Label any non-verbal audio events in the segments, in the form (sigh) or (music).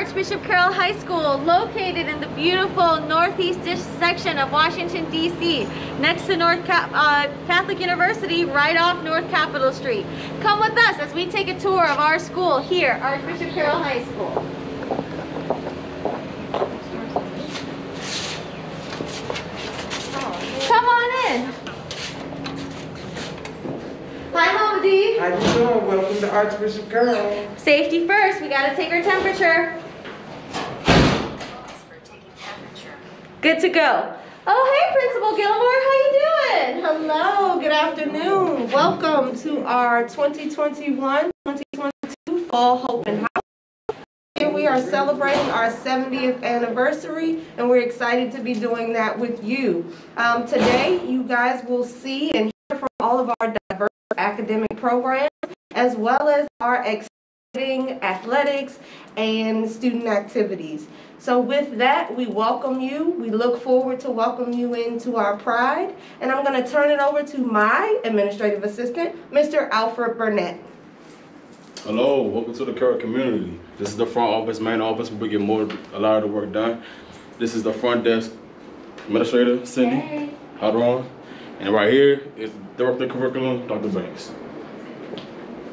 Archbishop Carroll High School, located in the beautiful northeast section of Washington, D.C., next to North Cap uh, Catholic University, right off North Capitol Street. Come with us as we take a tour of our school here, Archbishop Carroll High School. Come on in. Hi, Mama How you doing? Welcome to Archbishop Carroll. Safety first. We gotta take her temperature. Good to go. Oh, hey, Principal Gilmore. How you doing? Hello, good afternoon. Welcome to our 2021-2022 Fall Hope and House. Here we are celebrating our 70th anniversary, and we're excited to be doing that with you. Um, today, you guys will see and hear from all of our diverse academic programs, as well as our exciting athletics and student activities. So with that, we welcome you. We look forward to welcome you into our pride. And I'm going to turn it over to my administrative assistant, Mr. Alfred Burnett. Hello, welcome to the Carroll community. This is the front office, main office, where we get more, a lot of the work done. This is the front desk administrator, Cindy Hey. Hadron. And right here is Director of Curriculum, Dr. Banks.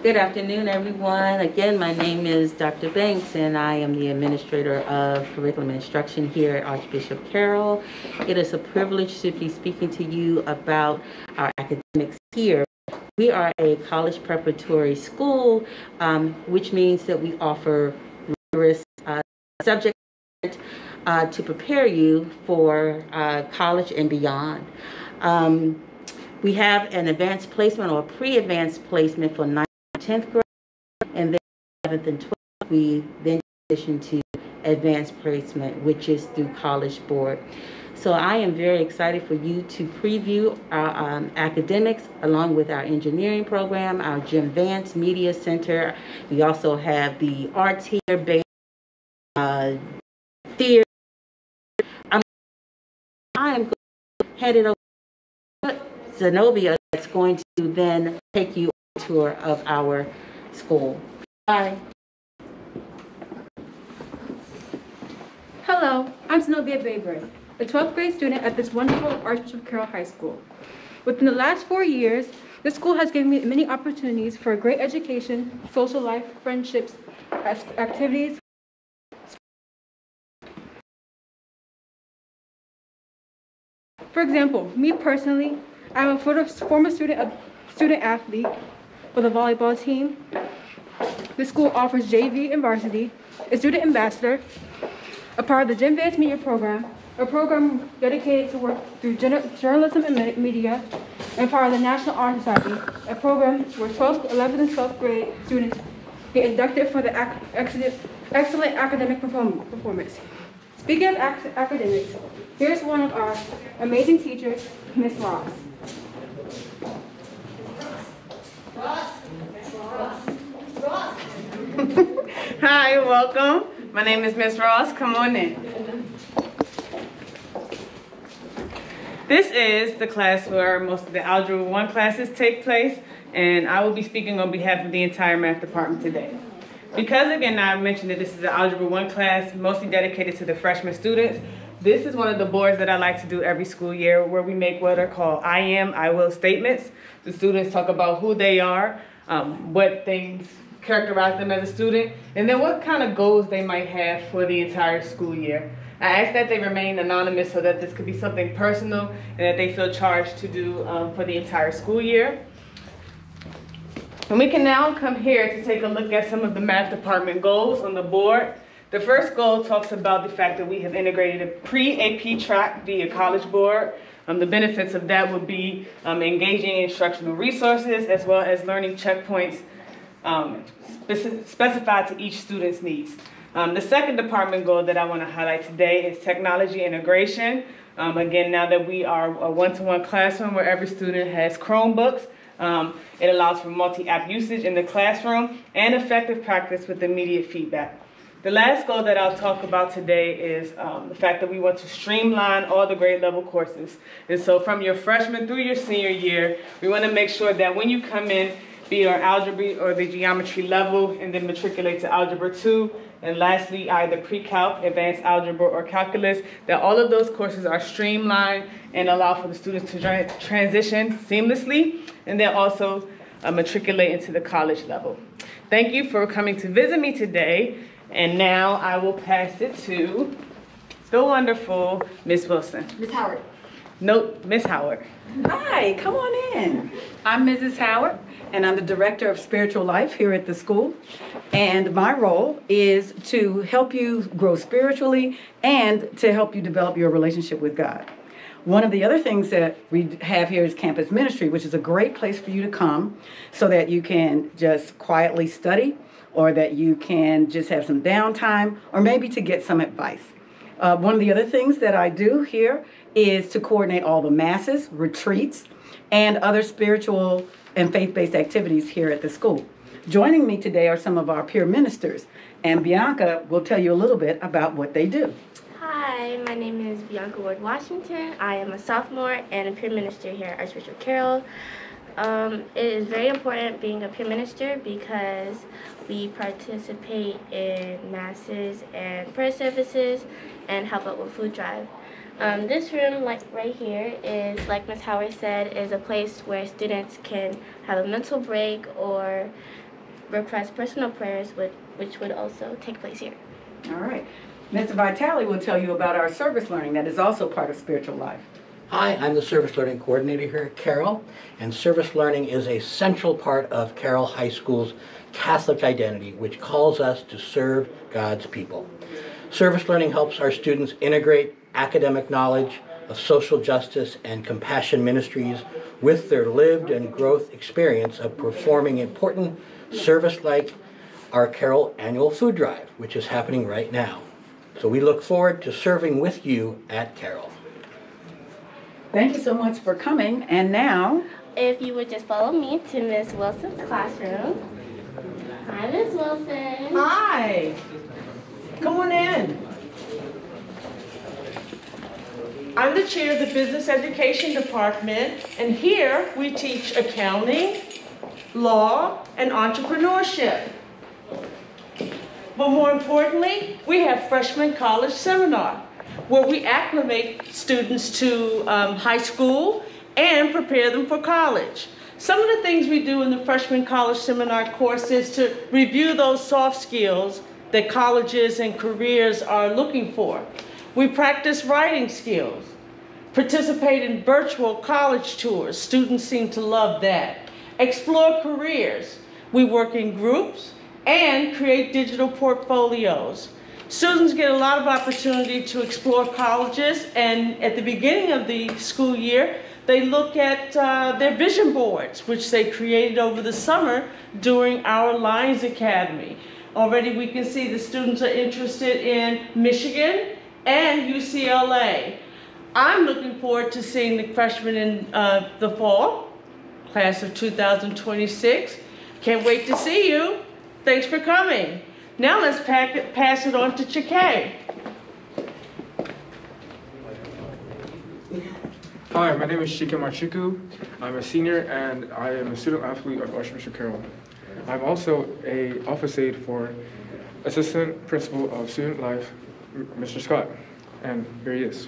Good afternoon, everyone. Again, my name is Dr. Banks, and I am the Administrator of Curriculum Instruction here at Archbishop Carroll. It is a privilege to be speaking to you about our academics here. We are a college preparatory school, um, which means that we offer rigorous uh, subject uh, to prepare you for uh, college and beyond. Um, we have an advanced placement or pre-advanced placement for 9th and 10th grade, and then 11th and 12th, we then transition to advanced placement, which is through College Board. So I am very excited for you to preview our um, academics along with our engineering program, our Jim Vance Media Center. We also have the arts here, band, uh, theater. I'm, I am headed over to Zenobia that's going to then take you tour of our school. Bye. Hello, I'm Zenobia Bayberry, a 12th grade student at this wonderful Archbishop Carroll High School. Within the last four years, this school has given me many opportunities for a great education, social life, friendships, activities. For example, me personally, I'm a former student, of- student athlete for the volleyball team. This school offers JV and varsity, a student ambassador, a part of the Jim Vance Media Program, a program dedicated to work through journalism and me- media, and part of the National Honor Society, a program where 12th, 11th, and 12th grade students get inducted for the ac- excellent, academic perform- performance. Speaking of ac- academics, here's one of our amazing teachers, Miss Ross. Hi, welcome. My name is Miss Ross. Come on in. This is the class where most of the Algebra 1 classes take place, and I will be speaking on behalf of the entire math department today. Because again, I mentioned that this is an Algebra 1 class, mostly dedicated to the freshman students, this is one of the boards that I like to do every school year where we make what are called I am, I will statements. The students talk about who they are, um, what things characterize them as a student, and then what kind of goals they might have for the entire school year. I ask that they remain anonymous so that this could be something personal and that they feel charged to do um, for the entire school year. And we can now come here to take a look at some of the math department goals on the board. The first goal talks about the fact that we have integrated a pre-AP track via College Board. Um, the benefits of that would be um, engaging instructional resources as well as learning checkpoints um, speci- specified to each student's needs. Um, the second department goal that I want to highlight today is technology integration. Um, again, now that we are a one-to-one classroom where every student has Chromebooks, um, it allows for multi-app usage in the classroom and effective practice with immediate feedback. The last goal that I'll talk about today is um, the fact that we want to streamline all the grade level courses. And so from your freshman through your senior year, we want to make sure that when you come in, be our algebra or the geometry level, and then matriculate to algebra two. And lastly, either pre-calc, advanced algebra, or calculus, that all of those courses are streamlined and allow for the students to tra- transition seamlessly, and then also uh, matriculate into the college level. Thank you for coming to visit me today, and now I will pass it to the wonderful Miss Wilson. Miss Howard. No, Miss Howard. Hi, come on in. I'm Mrs. Howard, and I'm the Director of Spiritual Life here at the school. And my role is to help you grow spiritually and to help you develop your relationship with God. One of the other things that we have here is campus ministry, which is a great place for you to come so that you can just quietly study or that you can just have some downtime or maybe to get some advice. Uh, one of the other things that I do here is to coordinate all the masses, retreats, and other spiritual and faith based activities here at the school. Joining me today are some of our peer ministers, and Bianca will tell you a little bit about what they do. Hi, my name is Bianca Ward Washington. I am a sophomore and a peer minister here at Archbishop Carroll. Um, it is very important being a peer minister because we participate in masses and prayer services and help out with food drive. Um, this room, like right here, is like Ms. Howard said, is a place where students can have a mental break or request personal prayers, which, which would also take place here. All right. Mr. Vitale will tell you about our service learning that is also part of spiritual life. Hi, I'm the Service Learning Coordinator here at Carroll, and service learning is a central part of Carroll High School's Catholic identity, which calls us to serve God's people. Service learning helps our students integrate academic knowledge of social justice and compassion ministries with their lived and growth experience of performing important service like our Carroll Annual Food Drive, which is happening right now. So we look forward to serving with you at Carroll. Thank you so much for coming. And now, If you would just follow me to Miss Wilson's classroom. Hi, Miss Wilson. Hi. Come on in. I'm the chair of the Business Education Department, and here we teach accounting, law, and entrepreneurship. But more importantly, we have freshman college seminar, where we acclimate students to um, high school and prepare them for college. Some of the things we do in the freshman college seminar course is to review those soft skills that colleges and careers are looking for. We practice writing skills, participate in virtual college tours. Students seem to love that. Explore careers. We work in groups and create digital portfolios. Students get a lot of opportunity to explore colleges, and at the beginning of the school year, they look at uh, their vision boards, which they created over the summer during our Lions Academy. Already we can see the students are interested in Michigan and UCLA. I'm looking forward to seeing the freshmen in uh, the fall, class of 2026. Can't wait to see you. Thanks for coming. Now let's it, pass it on to Chike. Hi, my name is Chike Machuku. I'm a senior and I am a student athlete of Archbishop Carroll. I'm also a office aide for Assistant Principal of Student Life, Mr. Scott. And here he is.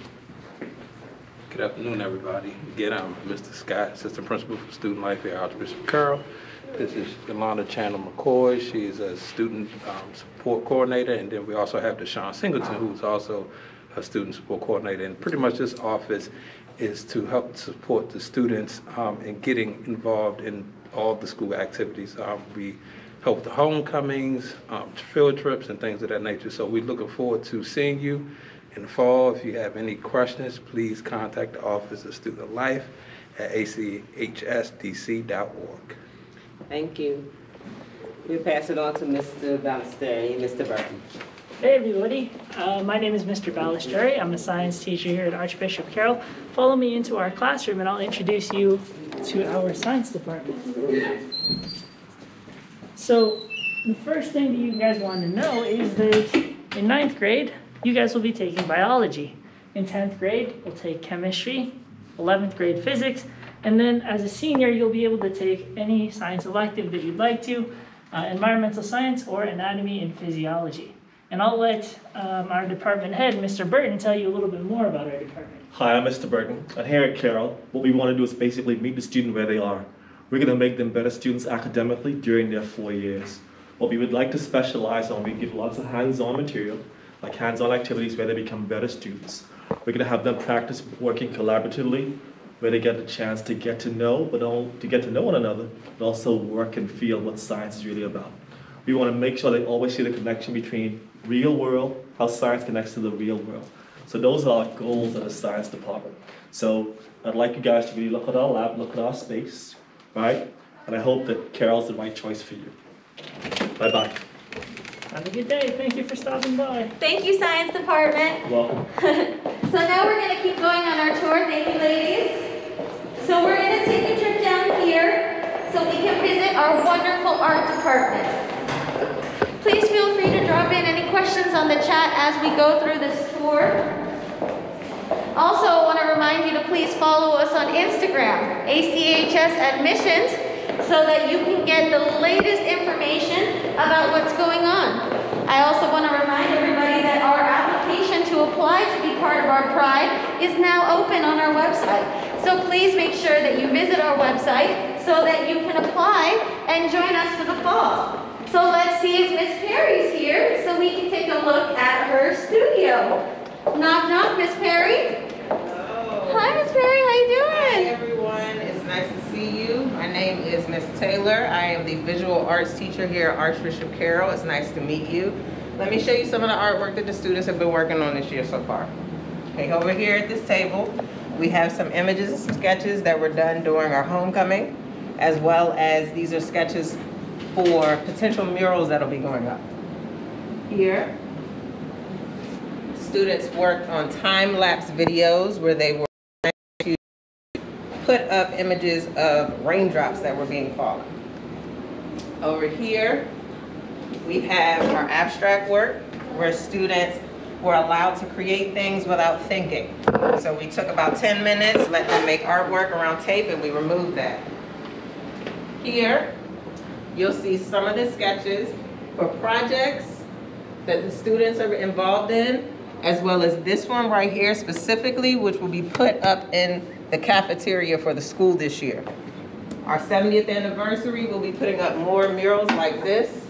Good afternoon, everybody. Again, I'm Mr. Scott, Assistant Principal for Student Life here at Archbishop Carroll. This is Yolanda Chandler McCoy. She's a Student um, Support Coordinator, and then we also have Deshaun Singleton, who's also Student Support Coordinator. And pretty much this office is to help support the students um, in getting involved in all the school activities. Um, We help the homecomings, um, field trips, and things of that nature. So we're looking forward to seeing you in the fall. If you have any questions, please contact the Office of Student Life at achsdc.org. Thank you. We'll pass it on to Mr. Ballesteri and Mr. Burton. Hey everybody, uh, my name is Mr. Ballesteri. I'm a science teacher here at Archbishop Carroll. Follow me into our classroom and I'll introduce you to our science department. So the first thing that you guys want to know is that in ninth grade, you guys will be taking biology. In 10th grade, we'll take chemistry, 11th grade physics, And then as a senior, you'll be able to take any science elective that you'd like to, uh, environmental science or anatomy and physiology. And I'll let um, our department head, Mr. Burton, tell you a little bit more about our department. Hi, I'm Mr. Burton, and here at Carroll, what we want to do is basically meet the student where they are. We're going to make them better students academically during their four years. What we would like to specialize on, we give lots of hands-on material, like hands-on activities where they become better students. We're going to have them practice working collaboratively, where they get a chance to get to know, but all, to get to know one another, but also work and feel what science is really about. We want to make sure they always see the connection between real world, how science connects to the real world. So those are our goals of the science department. So I'd like you guys to really look at our lab, look at our space, right? And I hope that Carroll's the right choice for you. Bye-bye. Have a good day. Thank you for stopping by. Thank you, Science Department. Welcome. (laughs) So now we're gonna keep going on our tour. Thank you, ladies. So we're gonna take a trip down here so we can visit our wonderful art department. Any questions on the chat as we go through this tour. Also, I want to remind you to please follow us on Instagram, ACHS Admissions, so that you can get the latest information about what's going on. I also want to remind everybody that our application to apply to be part of our Pride is now open on our website. So please make sure that you visit our website so that you can apply and join us for the fall. So let's see if Miss Perry's here so we can take a look at her studio. Knock knock, Miss Perry. Hi, Miss Perry. How are you doing? Hi, everyone. It's nice to see you. My name is Miss Taylor. I am the visual arts teacher here at Archbishop Carroll. It's nice to meet you. Let me show you some of the artwork that the students have been working on this year so far. Okay, over here at this table, we have some images and some sketches that were done during our homecoming, as well as these are sketches for potential murals that'll be going up. Here, students worked on time-lapse videos where they were trying to put up images of raindrops that were being fallen. Over here, we have our abstract work where students were allowed to create things without thinking. So we took about 10 minutes, let them make artwork around tape, and we removed that. Here, you'll see some of the sketches for projects that the students are involved in, as well as this one right here specifically, which will be put up in the cafeteria for the school this year. Our 70th anniversary, we'll be putting up more murals like this.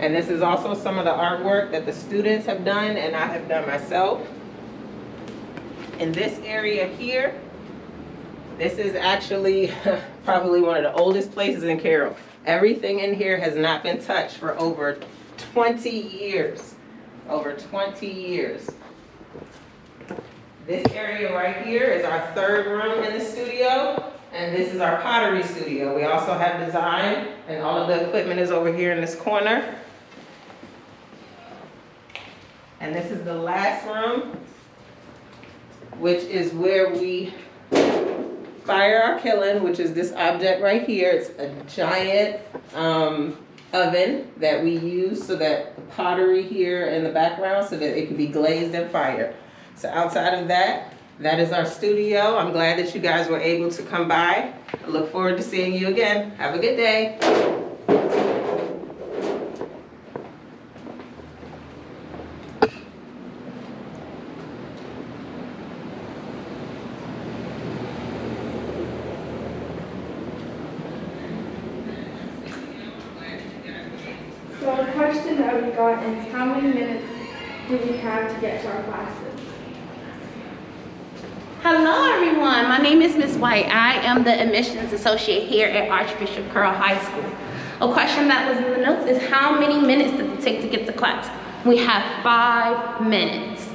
And this is also some of the artwork that the students have done and I have done myself. In this area here, this is actually (laughs) probably one of the oldest places in Carroll. Everything in here has not been touched for over 20 years. Over 20 years. This area right here is our third room in the studio, and this is our pottery studio. We also have design, and all of the equipment is over here in this corner. And this is the last room, which is where we fire our kiln, which is this object right here. It's a giant um, oven that we use so that the pottery here in the background so that it can be glazed and fired. So outside of that, that is our studio. I'm glad that you guys were able to come by. I look forward to seeing you again. Have a good day. So a question that we got is how many minutes do we have to get to our classes? Hello, everyone. My name is Miss White. I am the admissions associate here at Archbishop Carroll High School. A question that was in the notes is how many minutes does it take to get to class? We have five minutes.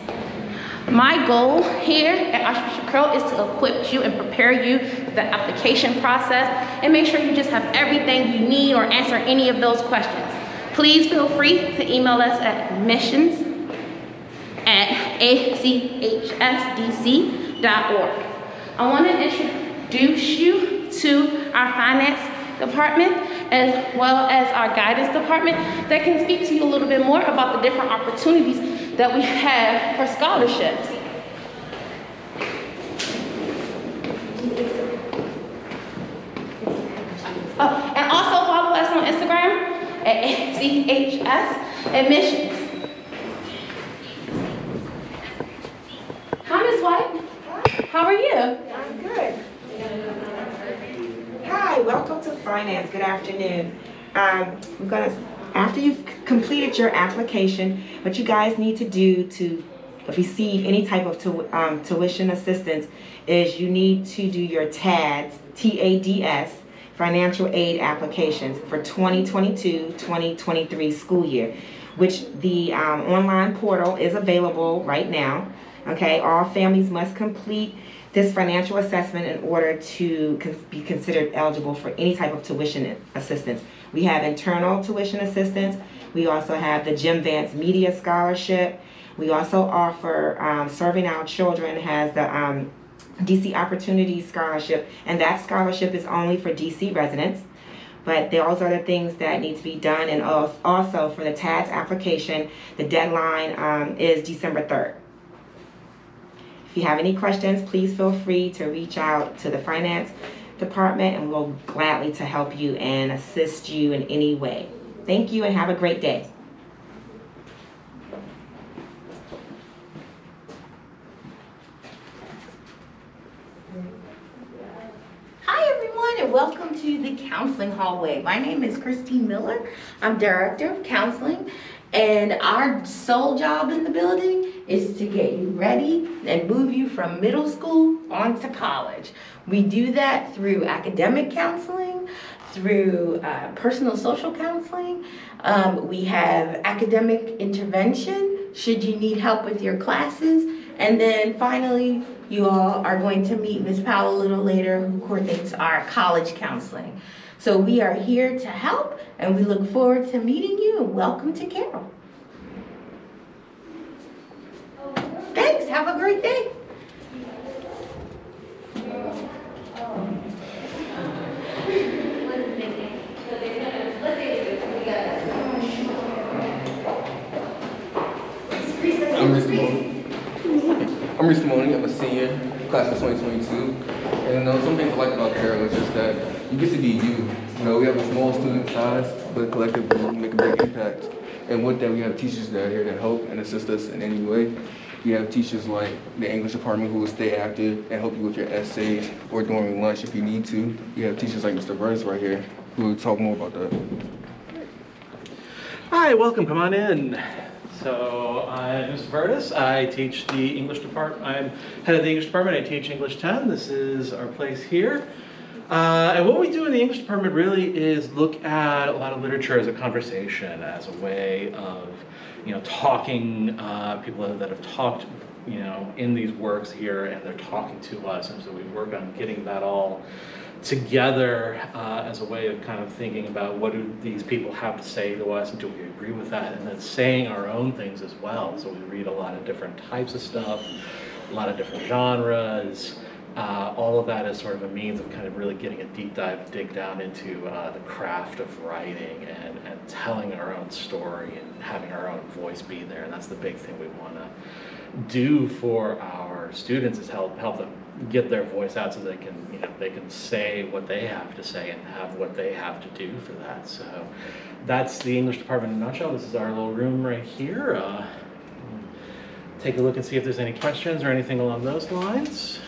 My goal here at Archbishop Carroll is to equip you and prepare you for the application process and make sure you just have everything you need or answer any of those questions. Please feel free to email us at admissions at achsdc.org. I want to introduce introduce you to our finance department as well as our guidance department that can speak to you a little bit more about the different opportunities that we have for scholarships. Oh, and also follow us on Instagram at CHS Admissions. Hi, Miss White. Hi. How are you? I'm good. Hi, welcome to finance. Good afternoon. Um, we're gonna, after you've completed your application, what you guys need to do to receive any type of tu- um, tuition assistance is you need to do your TADS, T-A-D-S, financial aid applications for 2022-2023 school year, which the um, online portal is available right now. Okay, all families must complete this financial assessment in order to be considered eligible for any type of tuition assistance. We have internal tuition assistance. We also have the Jim Vance Media Scholarship. We also offer um, Serving Our Children has the um, DC Opportunity Scholarship, and that scholarship is only for DC residents. But those are the things that need to be done, and also for the TADS application, the deadline um, is December 3rd. If you have any questions, please feel free to reach out to the finance department and we'll gladly to help you and assist you in any way. Thank you and have a great day. Hi, everyone, and welcome to the Counseling Hallway. My name is Christine Miller. I'm Director of Counseling, and our sole job in the building is to get you ready and move you from middle school on to college. We do that through academic counseling, through uh, personal social counseling. Um, we have academic intervention should you need help with your classes. And then finally, you all are going to meet Ms. Powell a little later, who coordinates our college counseling. So we are here to help, and we look forward to meeting you, welcome to Carroll. Thanks, have a great day. I'm Reese Maloney. I'm. I'm a senior, class of 2022. And you know, some things I like about Carroll is just that you get to be you. You know, we have a small student size, but collectively we make a big impact. And with that, we have teachers that are here to help and assist us in any way. We have teachers like the English department who will stay active and help you with your essays or during lunch if you need to. You have teachers like Mr. Burns right here who will talk more about that. Hi, welcome. Come on in. So I'm Mr. Vertis. I teach the English department. I'm head of the English department. I teach English 10. This is our place here. Uh, and what we do in the English department really is look at a lot of literature as a conversation, as a way of, you know, talking, uh, people that have talked, you know, in these works here, and they're talking to us. And so we work on getting that all together uh, as a way of kind of thinking about what do these people have to say to us and do we agree with that and then saying our own things as well so we read a lot of different types of stuff a lot of different genres uh, all of that is sort of a means of kind of really getting a deep dive dig down into uh, the craft of writing and, and telling our own story and having our own voice be there. And that's the big thing we want to do for our students is help help them get their voice out so they can you know they can say what they have to say and have what they have to do for that. So that's the english department in a nutshell. This is our little room right here. Uh, take a look and see if there's any questions or anything along those lines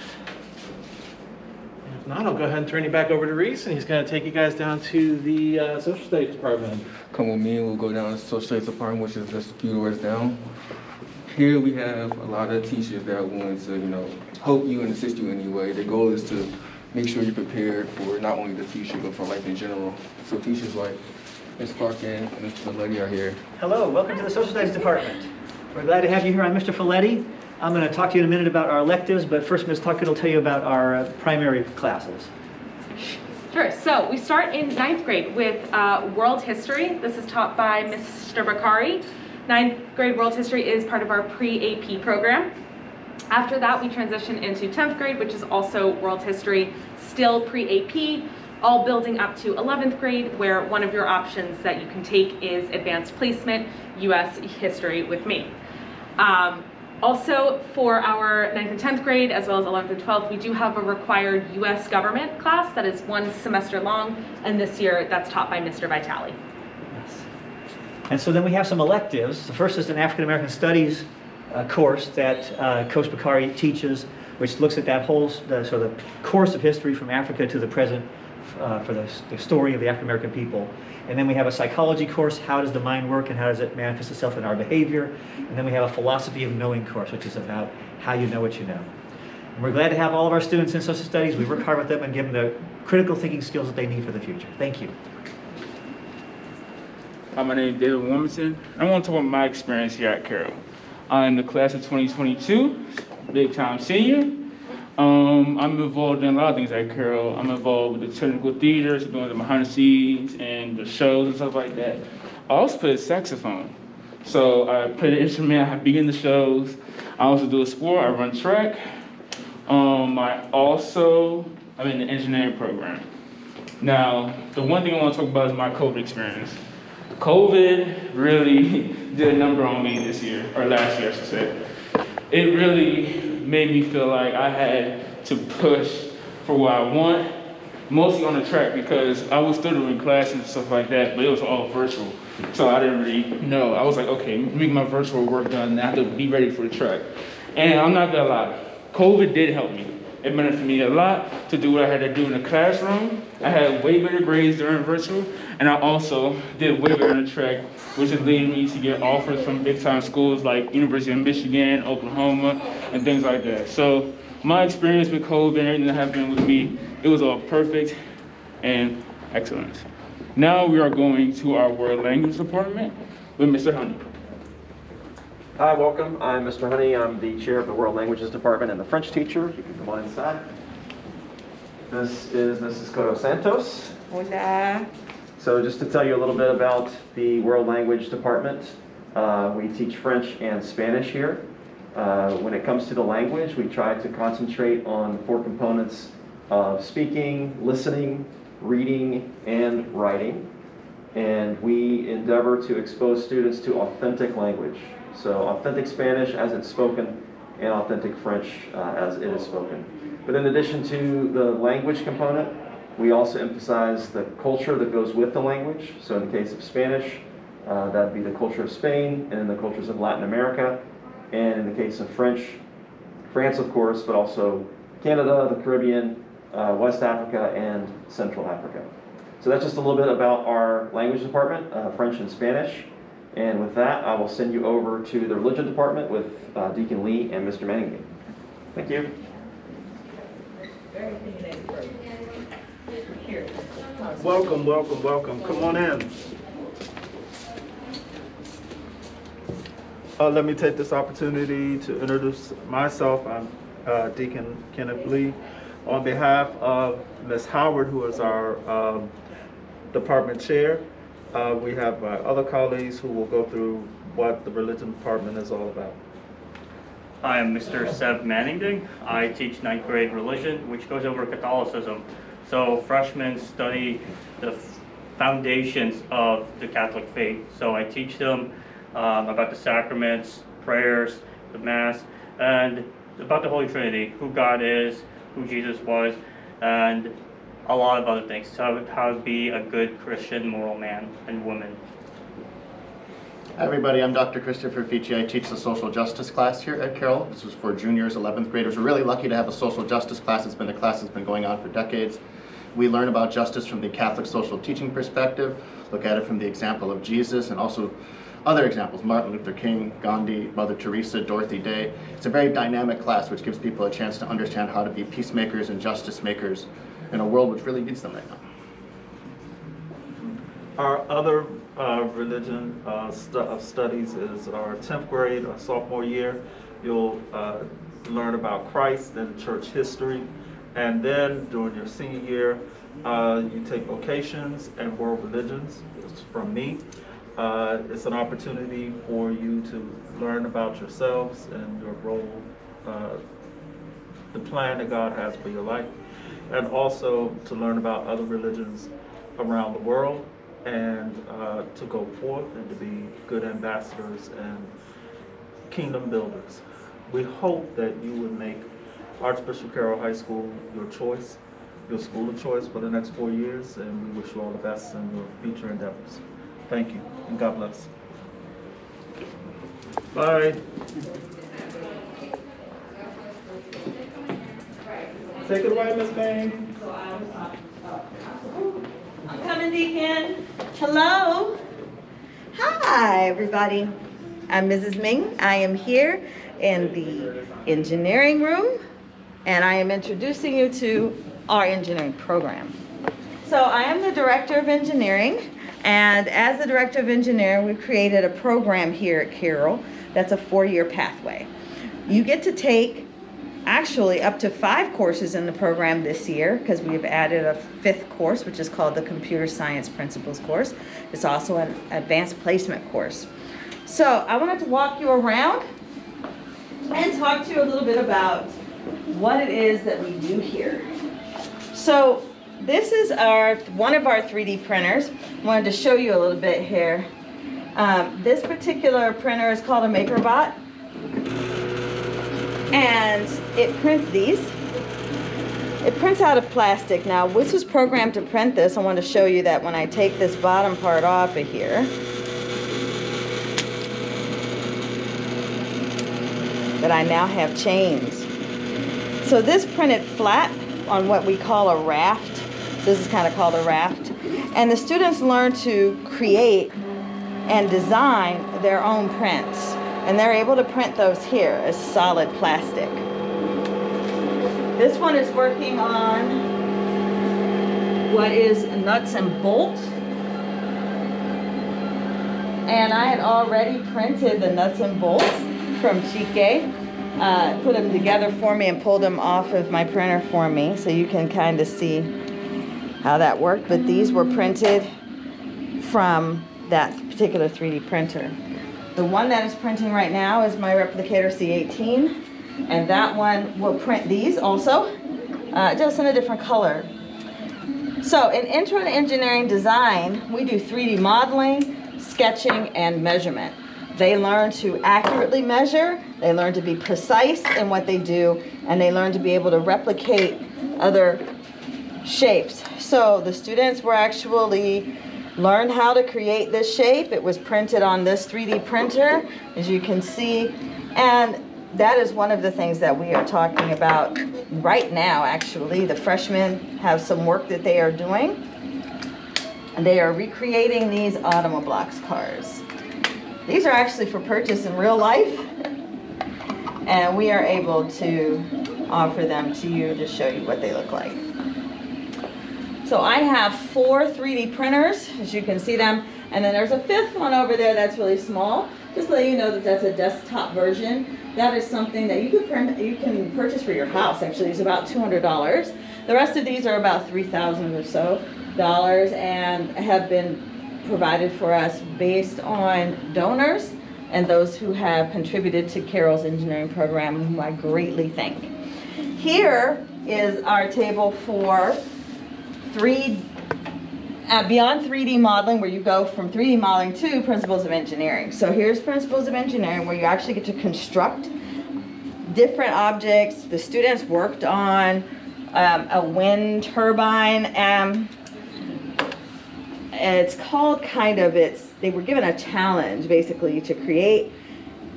not i'll go ahead and turn you back over to reese and he's going to take you guys down to the uh, social studies department Come with me and we'll go down to the social studies department, which is just a few doors down. Here we have a lot of teachers that want to, you know, help you and assist you in any way. The goal is to make sure you're prepared for not only the future, but for life in general. So teachers like Ms. Clark and Mr. Lady are here. Hello, welcome to the Social Studies Department. We're glad to have you here. I'm Mr. Folletti. I'm going to talk to you in a minute about our electives, but first Ms. Tuckett will tell you about our uh, primary classes. Sure. So we start in ninth grade with uh, world history. This is taught by Mr. Bakari. Ninth grade world history is part of our pre-AP program. After that, we transition into 10th grade, which is also world history, still pre-AP, all building up to 11th grade, where one of your options that you can take is advanced placement, US history with me. Um, also, for our 9th and 10th grade, as well as 11th and 12th, we do have a required US government class that is one semester long, and this year that's taught by Mr. Vitale. Yes. And so then we have some electives. The first is an African American Studies uh, course that uh, Coach Bakari teaches, which looks at that whole the, sort of course of history from Africa to the present uh, for the, the story of the African American people. And then we have a psychology course, how does the mind work and how does it manifest itself in our behavior. And then we have a philosophy of knowing course, which is about how you know what you know. And we're glad to have all of our students in social studies. We work hard with them and give them the critical thinking skills that they need for the future. Thank you. Hi, my name is David Wilmington. I want to talk about my experience here at Carroll. I'm the class of 2022, big time senior. Um, I'm involved in a lot of things at Carroll. I'm involved with the technical theaters, doing the behind the scenes and the shows and stuff like that. I also play the saxophone. So I play the instrument, I begin the shows. I also do a sport, I run track. Um, I also, I'm in the engineering program. Now, the one thing I want to talk about is my COVID experience. COVID really (laughs) did a number on me this year, or last year, I should say. It really made me feel like I had to push for what I want, mostly on the track because I was still doing classes and stuff like that, but it was all virtual. So I didn't really know. I was like, okay, make my virtual work done, I have to be ready for the track. And I'm not gonna lie, COVID did help me. It meant benefited me a lot to do what I had to do in the classroom. I had way better grades during virtual, and I also did way better in the track, which has led me to get offers from big time schools like University of Michigan, Oklahoma, and things like that. So my experience with COVID and everything that happened with me, it was all perfect and excellent. Now we are going to our world language department with Mr. Honey. Hi, welcome. I'm Mr. Honey. I'm the chair of the World Languages Department and the French teacher. You can come on inside. This is Mrs. Cotto Santos. Hola. So just to tell you a little bit about the World Language Department, uh, we teach French and Spanish here. Uh, when it comes to the language, we try to concentrate on four components of speaking, listening, reading, and writing. And we endeavor to expose students to authentic language. So authentic Spanish as it's spoken and authentic French uh, as it is spoken. But in addition to the language component, we also emphasize the culture that goes with the language. So in the case of Spanish, uh, that'd be the culture of Spain and the cultures of Latin America. And in the case of French, France, of course, but also Canada, the Caribbean, uh, West Africa, and Central Africa. So that's just a little bit about our language department, uh, French and Spanish. And with that, I will send you over to the religion department with uh, Deacon Lee and Mr. Manning. Thank you. Welcome, welcome, welcome. Come on in. Uh, let me take this opportunity to introduce myself. I'm uh, Deacon Kenneth Lee. On behalf of Ms. Howard, who is our um, department chair, uh, we have my other colleagues who will go through what the religion department is all about. Hi, I'm Mr. Seb Manningding. I teach ninth grade religion, which goes over Catholicism. So freshmen study the foundations of the Catholic faith. So I teach them um, about the sacraments, prayers, the Mass, and about the Holy Trinity, who God is, who Jesus was, and a lot of other things. So how to be a good Christian, moral man and woman. Hi everybody, I'm Dr. Christopher Fici. I teach the social justice class here at Carroll. This is for juniors, 11th graders. We're really lucky to have a social justice class. It's been a class that's been going on for decades. We learn about justice from the Catholic social teaching perspective, look at it from the example of Jesus and also other examples, Martin Luther King, Gandhi, Mother Teresa, Dorothy Day. It's a very dynamic class which gives people a chance to understand how to be peacemakers and justice makers in a world which really needs them right now. Our other uh, religion uh, of studies is our 10th grade or sophomore year. You'll uh, learn about Christ and church history. And then during your senior year, uh, you take vocations and world religions. It's from me. Uh, it's an opportunity for you to learn about yourselves and your role, uh, the plan that God has for your life, and also to learn about other religions around the world and uh, to go forth and to be good ambassadors and kingdom builders. We hope that you would make Archbishop Carroll High School your choice, your school of choice for the next four years, and we wish you all the best in your future endeavors. Thank you, and God bless. Bye. Take it away, Miss Bain. I'm coming, Deacon. Hello. Hi, everybody. I'm Mrs. Ming. I am here in the engineering room, and I am introducing you to our engineering program. So I am the Director of Engineering, and as the Director of Engineering, we created a program here at Carroll that's a four-year pathway. You get to take actually up to five courses in the program this year because we've added a fifth course, which is called the Computer Science Principles course. It's also an advanced placement course. So I wanted to walk you around and talk to you a little bit about what it is that we do here. So this is our one of our 3D printers. I wanted to show you a little bit here. Um, this particular printer is called a MakerBot and it prints these. It prints out of plastic. Now, this was programmed to print this. I want to show you that when I take this bottom part off of here, that I now have chains. So this printed flat on what we call a raft. This is kind of called a raft. And the students learn to create and design their own prints. And they're able to print those here as solid plastic. This one is working on what is nuts and bolts. And I had already printed the nuts and bolts from Chike. Uh, put them together for me and pulled them off of my printer for me so you can kind of see how that worked. But these were printed from that particular 3D printer. The one that is printing right now is my Replicator Z18, and that one will print these also, uh, just in a different color. So in Intro to Engineering Design, we do 3D modeling, sketching, and measurement. They learn to accurately measure, they learn to be precise in what they do, and they learn to be able to replicate other shapes. So the students were actually learned how to create this shape. It was printed on this 3D printer, as you can see. And that is one of the things that we are talking about right now, actually. The freshmen have some work that they are doing. And they are recreating these Automoblox cars. These are actually for purchase in real life. And we are able to offer them to you to show you what they look like. So I have four 3D printers, as you can see them, and then there's a fifth one over there that's really small. Just let you know that that's a desktop version. That is something that you could print, you can purchase for your house. Actually, it's about $200. The rest of these are about 3,000 or so dollars, and have been provided for us based on donors and those who have contributed to Carroll's engineering program, whom I greatly thank. Here is our table for three, uh, beyond 3D modeling, where you go from 3D modeling to principles of engineering. So here's principles of engineering, where you actually get to construct different objects. The students worked on um, a wind turbine. Um, it's called kind of, it's, they were given a challenge basically to create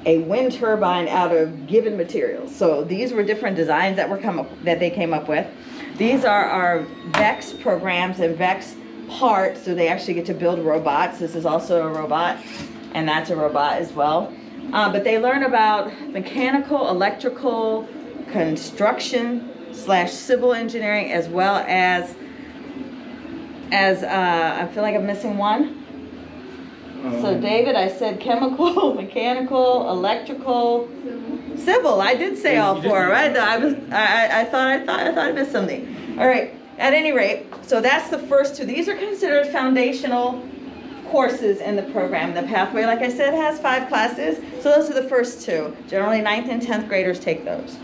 a wind turbine out of given materials. So these were different designs that were come up, that they came up with. These are our VEX programs and VEX parts, so they actually get to build robots. This is also a robot, and that's a robot as well. Uh, but they learn about mechanical, electrical, construction slash civil engineering, as well as as uh, I feel like I'm missing one. So Um, David, I said chemical, (laughs) mechanical, electrical, civil. I did say all four, right? I was, I, I thought, I thought, I thought I missed something. All right. At any rate, so that's the first two. These are considered foundational courses in the program. The pathway, like I said, has five classes. So those are the first two. Generally, ninth and tenth graders take those.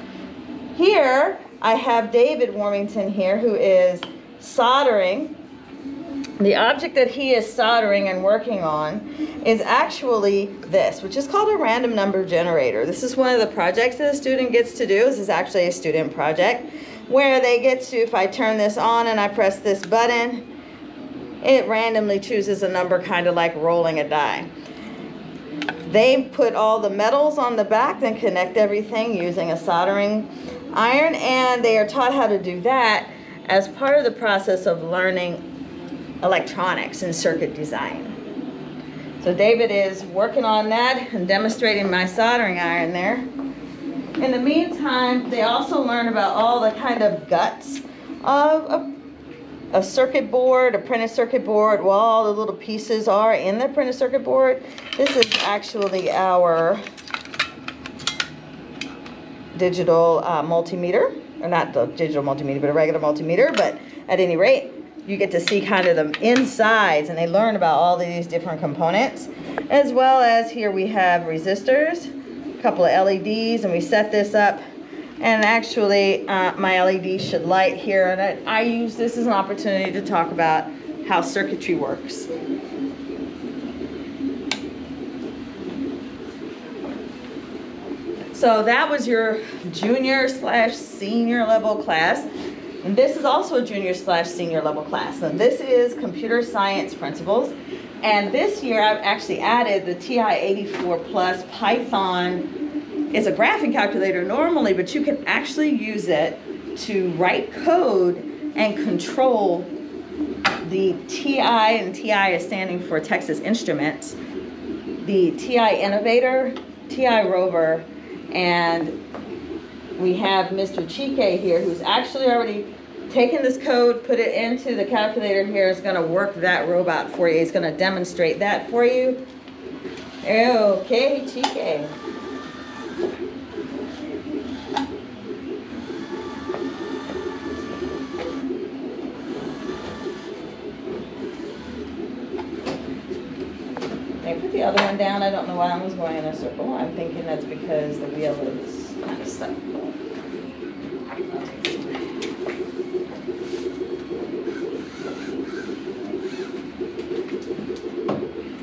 Here, I have David Warmington here, who is soldering the object that he is soldering and working on is actually this, which is called a random number generator. This is one of the projects that a student gets to do. This is actually a student project where they get to, if I turn this on and I press this button, it randomly chooses a number kind of like rolling a die. They put all the metals on the back, then connect everything using a soldering iron, and they are taught how to do that as part of the process of learning electronics and circuit design. So David is working on that and demonstrating my soldering iron there. In the meantime, they also learn about all the kind of guts of a, a circuit board, a printed circuit board, well, all the little pieces are in the printed circuit board. This is actually our digital uh, multimeter, or not the digital multimeter, but a regular multimeter. But at any rate, you get to see kind of the insides and they learn about all these different components. As well as here we have resistors, a couple of LEDs, and we set this up. And actually, uh, my LED should light here, and I, I use this as an opportunity to talk about how circuitry works. So that was your junior slash senior level class. And this is also a junior slash senior level class. And this is computer science principles. And this year I've actually added the TI-84 Plus Python. It's a graphing calculator normally, but you can actually use it to write code and control the TI, and TI is standing for Texas Instruments, the TI Innovator, TI Rover, and we have Mr. Chike here who's actually already taken this code, put it into the calculator here, is gonna work that robot for you. He's gonna demonstrate that for you. Okay, Chike. I put the other one down. I don't know why I was going in a circle. I'm thinking that's because the wheel is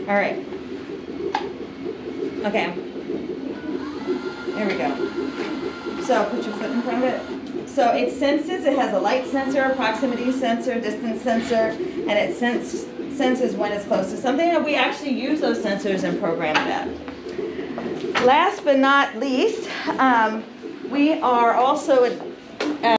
All right. Okay. There we go. So put your foot in front of it. So it senses, it has a light sensor, a proximity sensor, distance sensor, and it sense, senses when it's close to something, and we actually use those sensors and program that. Last but not least, um, we are also